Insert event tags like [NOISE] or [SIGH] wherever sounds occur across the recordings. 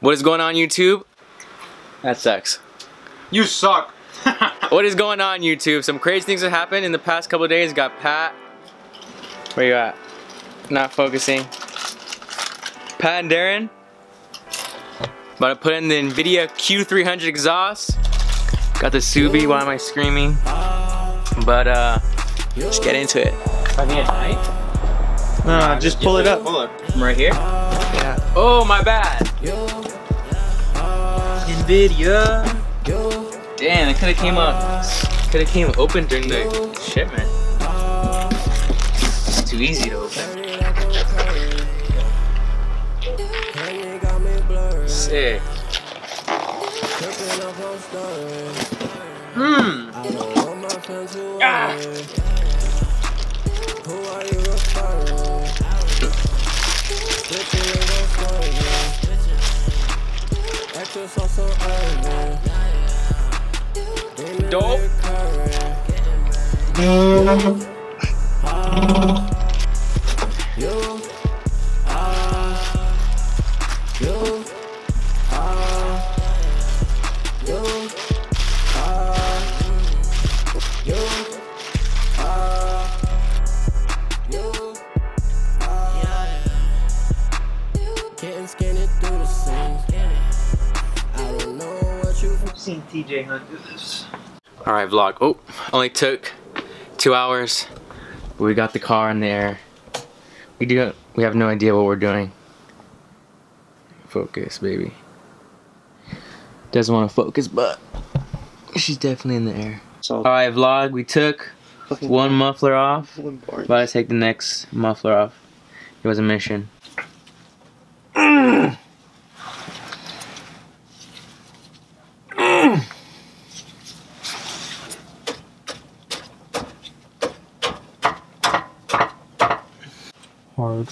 What is going on YouTube? That sucks. You suck. [LAUGHS] What is going on YouTube? Some crazy things have happened in the past couple days. Got Pat. Where you at? Not focusing. Pat and Darin. About to put in the Invidia Q300 exhaust. Got the Subi. Why am I screaming? But uh, let's get into it. I need a night. No, just pull it up. Pull it from right here. Oh my bad. Invidia. Damn, it could have came up. Could have came open during the shipment. It's too easy to open. Sick. Hmm. Ah. Dope. [LAUGHS] seen TJ Hunt do this. Alright, vlog. Oh, only took two hours. We got the car in the air. We do we have no idea what we're doing. Focus, baby. Doesn't want to focus, but she's definitely in the air. So Alright, vlog. We took one muffler off. About to take the next muffler off. It was a mission. Hard.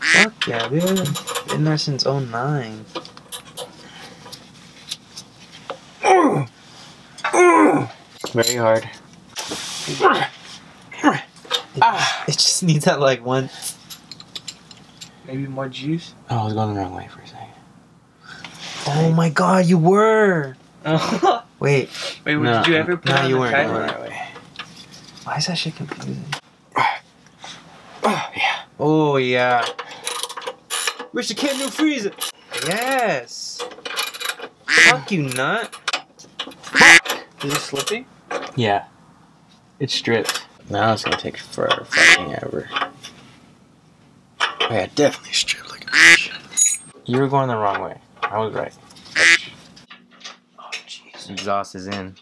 Fuck yeah, dude. Been there since 09. Very hard. Ah, it just needs that like one. Maybe more juice. Oh, I was going the wrong way for a second. Oh my god, you were. [LAUGHS] Wait, Wait, No, did you ever put no, on you the weren't. You weren't. Why is that shit confusing? Oh, yeah. Yeah. Wish the kid new freezer. Yes. Fuck you, nut. Is it slipping? Yeah. It's stripped. Now it's gonna take forever fucking ever. Oh yeah, definitely stripped like a bitch. You were going the wrong way. I was right. Oh jeez. Exhaust is in.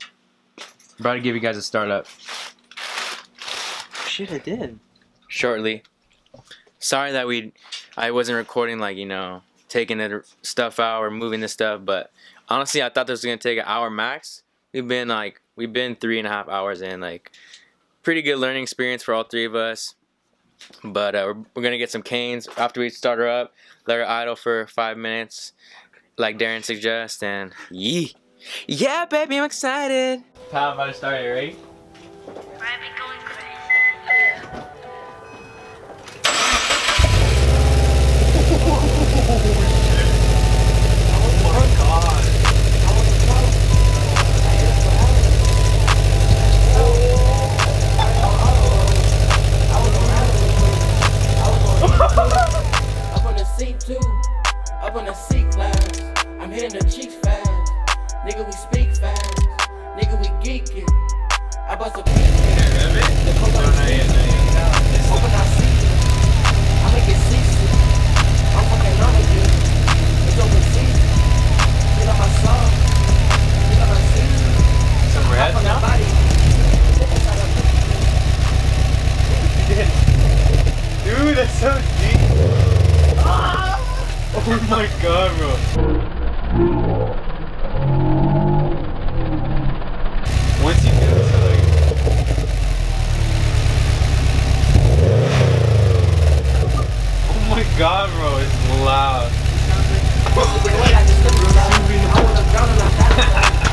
About to give you guys a startup Shit, I did. shortly. Sorry that we, I wasn't recording like you know taking the stuff out or moving the stuff, but honestly I thought this was gonna take an hour max. We've been like we've been three and a half hours in, like pretty good learning experience for all three of us. But uh, we're, we're gonna get some canes after we start her up, let her idle for five minutes, like Darin suggests, and yee. Yeah, baby, I'm excited. Pal, about to start it, right? Up on the C2, up on the C class. I'm hitting the cheeks fast. Nigga, we speak fast. Nigga, we geeking. I bust a beat. The coke my god, bro. Once you get into like. Oh my god, bro, it's loud. [LAUGHS] [LAUGHS]